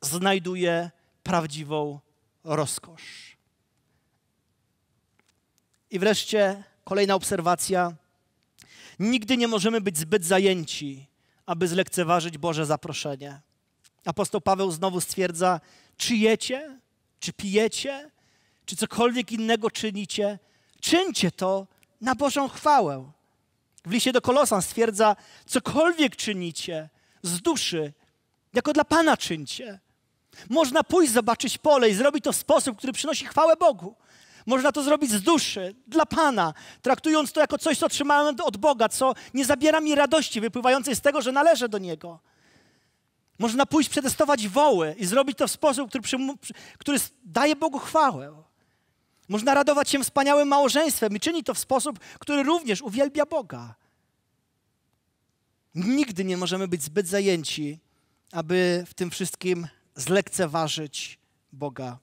znajduje prawdziwą rozkosz. I wreszcie kolejna obserwacja. Nigdy nie możemy być zbyt zajęci, aby zlekceważyć Boże zaproszenie. Apostoł Paweł znowu stwierdza: czy jecie, czy pijecie, czy cokolwiek innego czynicie, czyńcie to na Bożą chwałę. W liście do Kolosan stwierdza: cokolwiek czynicie z duszy, jako dla Pana czyńcie. Można pójść, zobaczyć pole i zrobić to w sposób, który przynosi chwałę Bogu. Można to zrobić z duszy, dla Pana, traktując to jako coś, co otrzymałem od Boga, co nie zabiera mi radości wypływającej z tego, że należę do Niego. Można pójść przetestować woły i zrobić to w sposób, który, który daje Bogu chwałę. Można radować się wspaniałym małżeństwem i czyni to w sposób, który również uwielbia Boga. Nigdy nie możemy być zbyt zajęci, aby w tym wszystkim zlekceważyć Boga.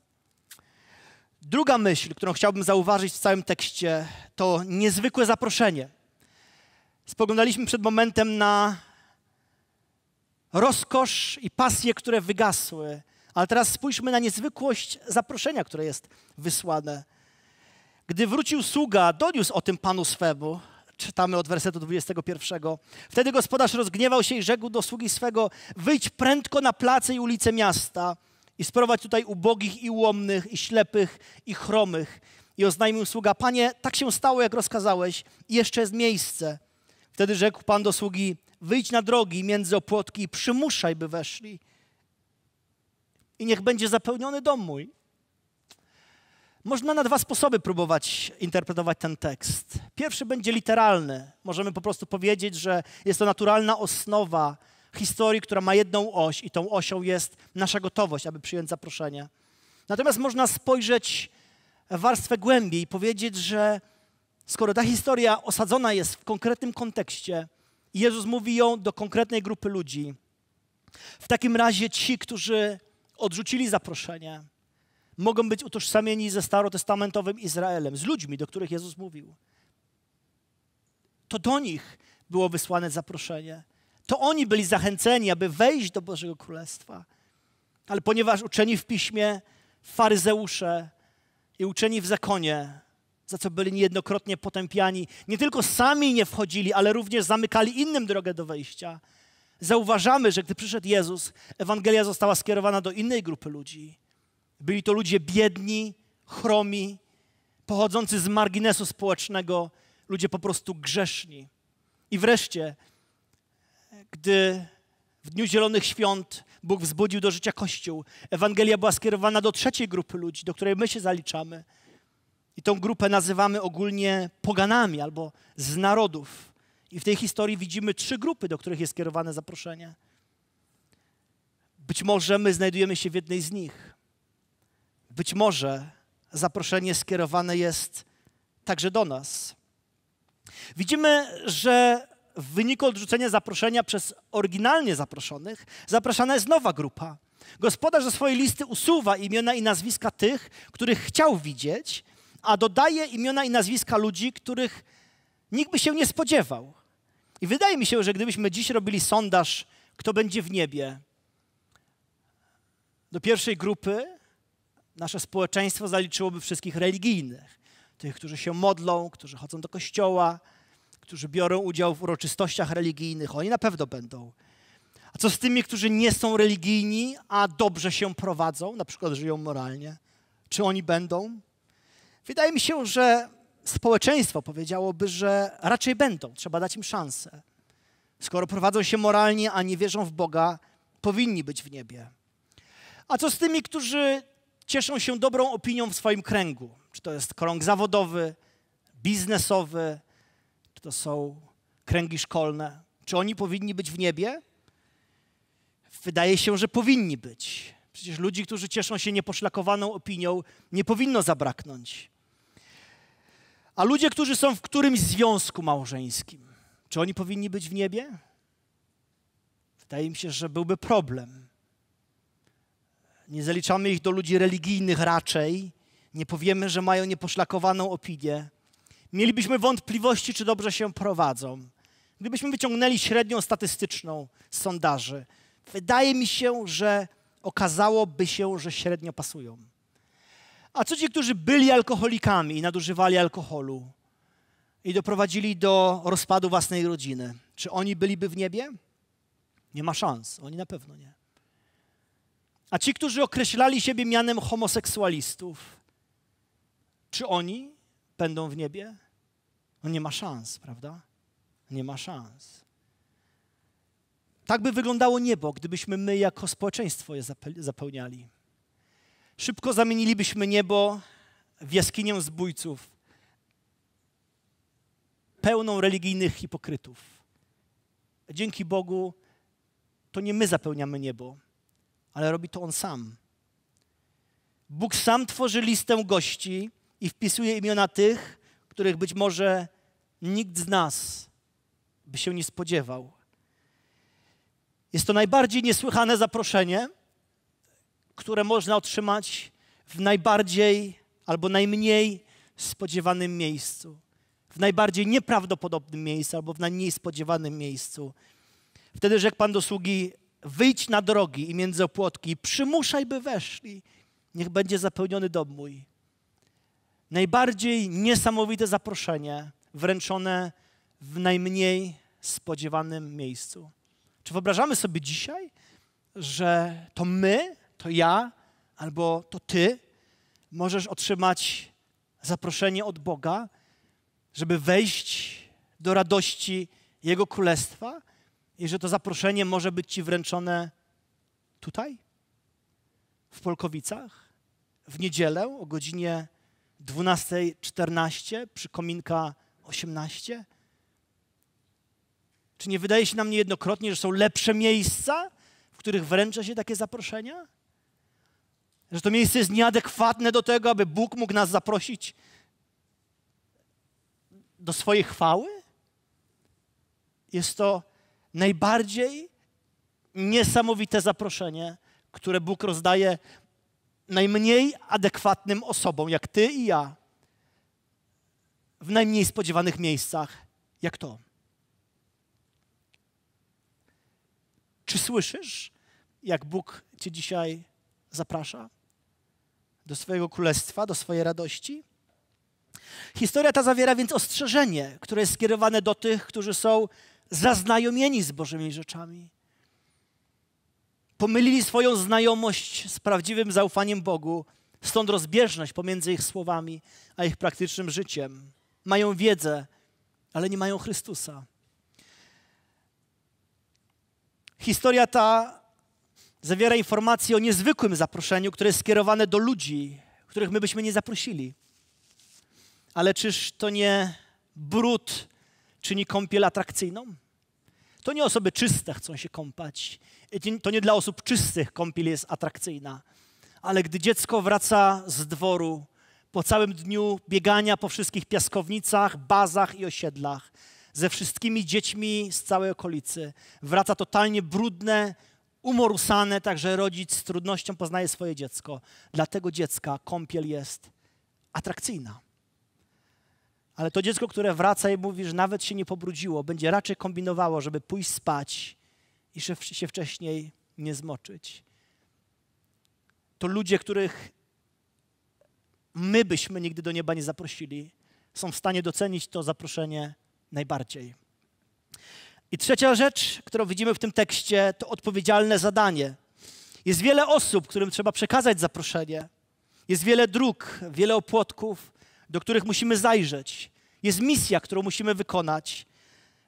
Druga myśl, którą chciałbym zauważyć w całym tekście, to niezwykłe zaproszenie. Spoglądaliśmy przed momentem na rozkosz i pasje, które wygasły, ale teraz spójrzmy na niezwykłość zaproszenia, które jest wysłane. Gdy wrócił sługa, doniósł o tym panu swemu, czytamy od wersetu 21. Wtedy gospodarz rozgniewał się i rzekł do sługi swego: Wyjdź prędko na place i ulice miasta i sprowadź tutaj ubogich i ułomnych, i ślepych, i chromych. I oznajmił sługa: Panie, tak się stało, jak rozkazałeś, i jeszcze jest miejsce. Wtedy rzekł pan do sługi: Wyjdź na drogi między opłotki i przymuszaj, by weszli. I niech będzie zapełniony dom mój. Można na dwa sposoby próbować interpretować ten tekst. Pierwszy będzie literalny. Możemy po prostu powiedzieć, że jest to naturalna osnowa historii, która ma jedną oś i tą osią jest nasza gotowość, aby przyjąć zaproszenie. Natomiast można spojrzeć warstwę głębiej i powiedzieć, że skoro ta historia osadzona jest w konkretnym kontekście Jezus mówi ją do konkretnej grupy ludzi, w takim razie ci, którzy odrzucili zaproszenie, mogą być utożsamieni ze starotestamentowym Izraelem, z ludźmi, do których Jezus mówił. To do nich było wysłane zaproszenie. To oni byli zachęceni, aby wejść do Bożego Królestwa. Ale ponieważ uczeni w piśmie, faryzeusze i uczeni w zakonie, za co byli niejednokrotnie potępiani, nie tylko sami nie wchodzili, ale również zamykali innym drogę do wejścia. Zauważamy, że gdy przyszedł Jezus, Ewangelia została skierowana do innej grupy ludzi. Byli to ludzie biedni, chromi, pochodzący z marginesu społecznego, ludzie po prostu grzeszni. I wreszcie, gdy w Dniu Zielonych Świąt Bóg wzbudził do życia Kościół, Ewangelia była skierowana do trzeciej grupy ludzi, do której my się zaliczamy. I tą grupę nazywamy ogólnie poganami albo z narodów. I w tej historii widzimy trzy grupy, do których jest skierowane zaproszenie. Być może my znajdujemy się w jednej z nich. Być może zaproszenie skierowane jest także do nas. Widzimy, że w wyniku odrzucenia zaproszenia przez oryginalnie zaproszonych, zapraszana jest nowa grupa. Gospodarz ze swojej listy usuwa imiona i nazwiska tych, których chciał widzieć, a dodaje imiona i nazwiska ludzi, których nikt by się nie spodziewał. I wydaje mi się, że gdybyśmy dziś robili sondaż, kto będzie w niebie, do pierwszej grupy nasze społeczeństwo zaliczyłoby wszystkich religijnych. Tych, którzy się modlą, którzy chodzą do kościoła, którzy biorą udział w uroczystościach religijnych. Oni na pewno będą. A co z tymi, którzy nie są religijni, a dobrze się prowadzą, na przykład żyją moralnie? Czy oni będą? Wydaje mi się, że społeczeństwo powiedziałoby, że raczej będą. Trzeba dać im szansę. Skoro prowadzą się moralnie, a nie wierzą w Boga, powinni być w niebie. A co z tymi, którzy cieszą się dobrą opinią w swoim kręgu? Czy to jest krąg zawodowy, biznesowy, czy to są kręgi szkolne? Czy oni powinni być w niebie? Wydaje się, że powinni być. Przecież ludzi, którzy cieszą się nieposzlakowaną opinią, nie powinno zabraknąć. A ludzie, którzy są w którymś związku małżeńskim, czy oni powinni być w niebie? Wydaje mi się, że byłby problem. Nie zaliczamy ich do ludzi religijnych raczej. Nie powiemy, że mają nieposzlakowaną opinię. mielibyśmy wątpliwości, czy dobrze się prowadzą, gdybyśmy wyciągnęli średnią statystyczną z sondaży, wydaje mi się, że okazałoby się, że średnio pasują. A co ci, którzy byli alkoholikami i nadużywali alkoholu i doprowadzili do rozpadu własnej rodziny, czy oni byliby w niebie? Nie ma szans, oni na pewno nie. A ci, którzy określali siebie mianem homoseksualistów, czy oni będą w niebie? No nie ma szans, prawda? Nie ma szans. Tak by wyglądało niebo, gdybyśmy my jako społeczeństwo je zapełniali. Szybko zamienilibyśmy niebo w jaskinię zbójców, pełną religijnych hipokrytów. Dzięki Bogu to nie my zapełniamy niebo, ale robi to On sam. Bóg sam tworzy listę gości i wpisuje imiona tych, których być może nikt z nas by się nie spodziewał. Jest to najbardziej niesłychane zaproszenie, które można otrzymać w najbardziej albo najmniej spodziewanym miejscu, w najbardziej nieprawdopodobnym miejscu albo w najmniej spodziewanym miejscu. Wtedy rzekł Pan do sługi, wyjdź na drogi i między opłotki, przymuszaj, by weszli, niech będzie zapełniony dom mój. Najbardziej niesamowite zaproszenie wręczone w najmniej spodziewanym miejscu. Czy wyobrażamy sobie dzisiaj, że to my, to ja albo to ty możesz otrzymać zaproszenie od Boga, żeby wejść do radości Jego Królestwa i że to zaproszenie może być ci wręczone tutaj, w Polkowicach, w niedzielę o godzinie 12.14 przy kominka 18? Czy nie wydaje się nam niejednokrotnie, że są lepsze miejsca, w których wręcza się takie zaproszenia? Że to miejsce jest nieadekwatne do tego, aby Bóg mógł nas zaprosić do swojej chwały? Jest to najbardziej niesamowite zaproszenie, które Bóg rozdaje najmniej adekwatnym osobom, jak ty i ja, w najmniej spodziewanych miejscach, jak to. Czy słyszysz, jak Bóg Cię dzisiaj zaprasza do swojego królestwa, do swojej radości? Historia ta zawiera więc ostrzeżenie, które jest skierowane do tych, którzy są zaznajomieni z Bożymi rzeczami. Pomylili swoją znajomość z prawdziwym zaufaniem Bogu, stąd rozbieżność pomiędzy ich słowami a ich praktycznym życiem. Mają wiedzę, ale nie mają Chrystusa. Historia ta zawiera informacje o niezwykłym zaproszeniu, które jest skierowane do ludzi, których my byśmy nie zaprosili. Ale czyż to nie brud czyni kąpiel atrakcyjną? To nie osoby czyste chcą się kąpać. To nie dla osób czystych kąpiel jest atrakcyjna. Ale gdy dziecko wraca z dworu po całym dniu biegania po wszystkich piaskownicach, bazach i osiedlach, ze wszystkimi dziećmi z całej okolicy. Wraca totalnie brudne, umorusane, także rodzic z trudnością poznaje swoje dziecko. Dla tego dziecka kąpiel jest atrakcyjna. Ale to dziecko, które wraca i mówi, że nawet się nie pobrudziło, będzie raczej kombinowało, żeby pójść spać i się wcześniej nie zmoczyć. To ludzie, których my byśmy nigdy do nieba nie zaprosili, są w stanie docenić to zaproszenie najbardziej. I trzecia rzecz, którą widzimy w tym tekście, to odpowiedzialne zadanie. Jest wiele osób, którym trzeba przekazać zaproszenie. Jest wiele dróg, wiele opłotków, do których musimy zajrzeć. Jest misja, którą musimy wykonać.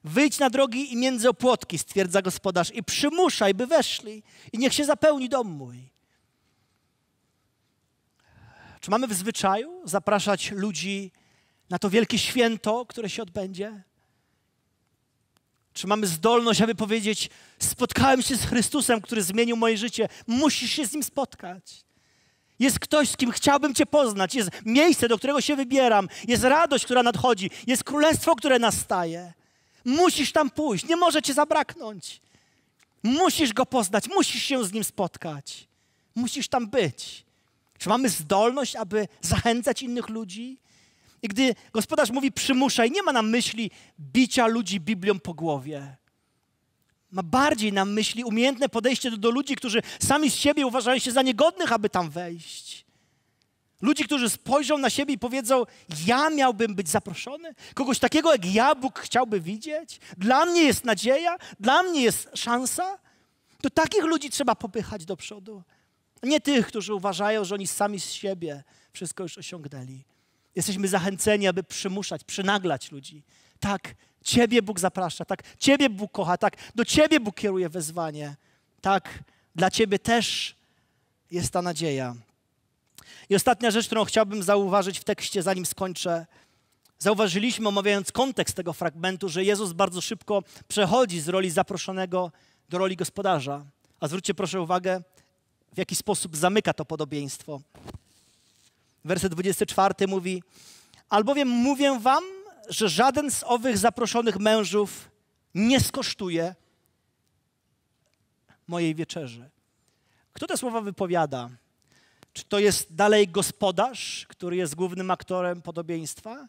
Wyjdź na drogi i między opłotki, stwierdza gospodarz, i przymuszaj, by weszli, i niech się zapełni dom mój. Czy mamy w zwyczaju zapraszać ludzi na to wielkie święto, które się odbędzie? Czy mamy zdolność, aby powiedzieć: Spotkałem się z Chrystusem, który zmienił moje życie, musisz się z nim spotkać? Jest ktoś, z kim chciałbym Cię poznać, jest miejsce, do którego się wybieram, jest radość, która nadchodzi, jest królestwo, które nastaje. Musisz tam pójść, nie może Cię zabraknąć. Musisz go poznać, musisz się z nim spotkać, musisz tam być. Czy mamy zdolność, aby zachęcać innych ludzi? I gdy gospodarz mówi przymuszaj, nie ma na myśli bicia ludzi Biblią po głowie. Ma bardziej na myśli umiejętne podejście do, do ludzi, którzy sami z siebie uważają się za niegodnych, aby tam wejść. Ludzi, którzy spojrzą na siebie i powiedzą: Ja miałbym być zaproszony? Kogoś takiego jak ja Bóg chciałby widzieć? Dla mnie jest nadzieja, dla mnie jest szansa. To takich ludzi trzeba popychać do przodu. Nie tych, którzy uważają, że oni sami z siebie wszystko już osiągnęli. Jesteśmy zachęceni, aby przymuszać, przynaglać ludzi. Tak, Ciebie Bóg zaprasza, tak, Ciebie Bóg kocha, tak, do Ciebie Bóg kieruje wezwanie. Tak, dla Ciebie też jest ta nadzieja. I ostatnia rzecz, którą chciałbym zauważyć w tekście, zanim skończę. Zauważyliśmy, omawiając kontekst tego fragmentu, że Jezus bardzo szybko przechodzi z roli zaproszonego do roli gospodarza. A zwróćcie proszę uwagę, w jaki sposób zamyka to podobieństwo. Werset 24 mówi: Albowiem mówię wam, że żaden z owych zaproszonych mężów nie skosztuje mojej wieczerzy. Kto te słowa wypowiada? Czy to jest dalej gospodarz, który jest głównym aktorem podobieństwa?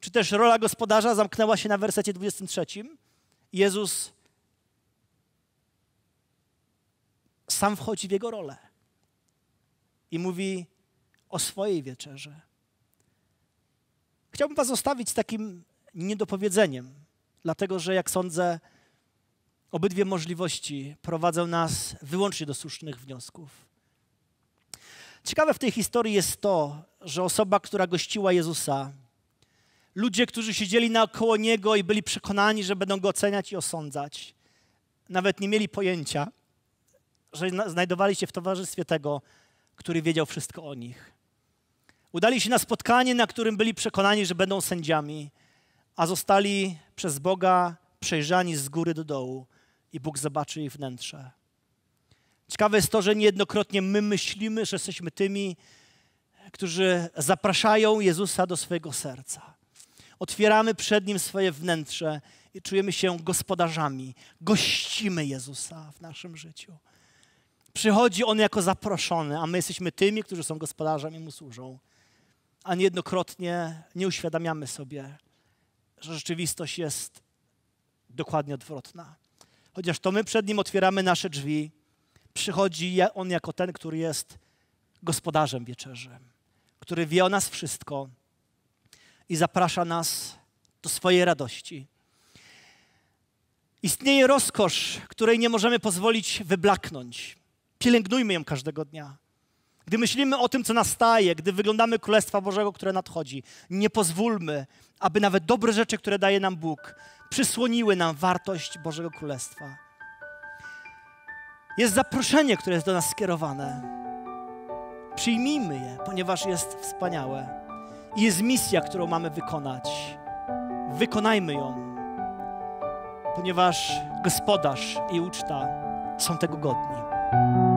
Czy też rola gospodarza zamknęła się na wersecie 23? Jezus sam wchodzi w jego rolę i mówi o swojej wieczerze. Chciałbym Was zostawić z takim niedopowiedzeniem, dlatego że, jak sądzę, obydwie możliwości prowadzą nas wyłącznie do słusznych wniosków. Ciekawe w tej historii jest to, że osoba, która gościła Jezusa, ludzie, którzy siedzieli naokoło Niego i byli przekonani, że będą Go oceniać i osądzać, nawet nie mieli pojęcia, że znajdowali się w towarzystwie tego, który wiedział wszystko o nich. Udali się na spotkanie, na którym byli przekonani, że będą sędziami, a zostali przez Boga przejrzani z góry do dołu i Bóg zobaczy ich wnętrze. Ciekawe jest to, że niejednokrotnie my myślimy, że jesteśmy tymi, którzy zapraszają Jezusa do swojego serca. Otwieramy przed Nim swoje wnętrze i czujemy się gospodarzami. Gościmy Jezusa w naszym życiu. Przychodzi On jako zaproszony, a my jesteśmy tymi, którzy są gospodarzami Mu służą. A niejednokrotnie nie uświadamiamy sobie, że rzeczywistość jest dokładnie odwrotna. Chociaż to my przed Nim otwieramy nasze drzwi, przychodzi On jako ten, który jest gospodarzem wieczerzy, który wie o nas wszystko i zaprasza nas do swojej radości. Istnieje rozkosz, której nie możemy pozwolić wyblaknąć. Pielęgnujmy ją każdego dnia. Gdy myślimy o tym, co nastaje, gdy wyglądamy Królestwa Bożego, które nadchodzi, nie pozwólmy, aby nawet dobre rzeczy, które daje nam Bóg, przysłoniły nam wartość Bożego Królestwa. Jest zaproszenie, które jest do nas skierowane. Przyjmijmy je, ponieważ jest wspaniałe. I jest misja, którą mamy wykonać. Wykonajmy ją, ponieważ gospodarz i uczta są tego godni.